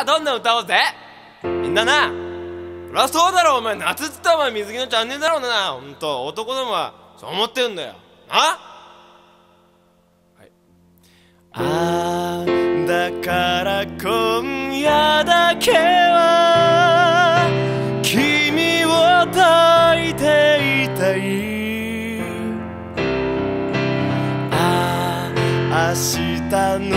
あどんどん歌おうぜ？みんなな。そりゃそうだろお前夏っつったらお前水着のチャンネルだろうな。ほんと男どもはそう思ってるんだよ。な？はい。あーだから今夜だけは君を抱いていたい。ああ明日の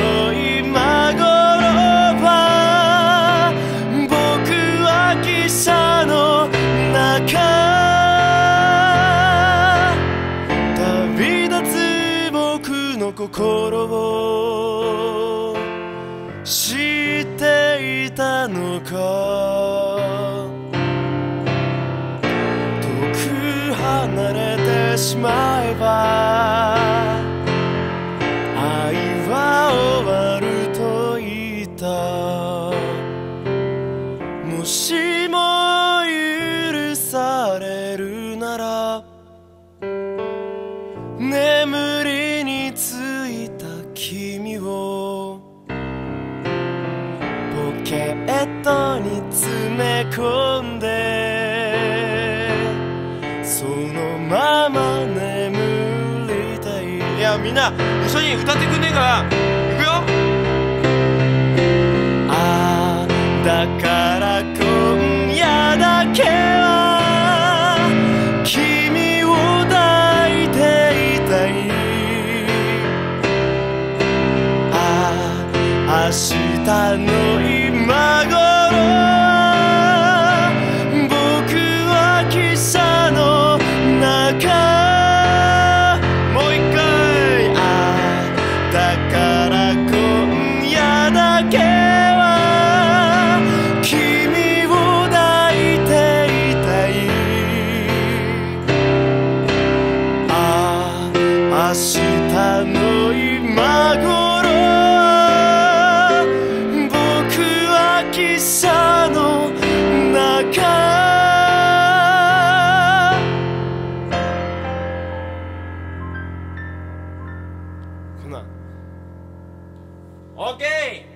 は汽車の中旅立つ僕の心を知っていたのか。遠く離れてしまえば愛は終わると言った。もしケットに詰め込んでそのまま眠りたい。いやみんな一緒に歌ってくんねえかいくよ。ああだから今夜だけは君を抱いていたい。ああ明日の夜だけは君を抱いていたい。ああ明日の今頃。車の中こんなん OK!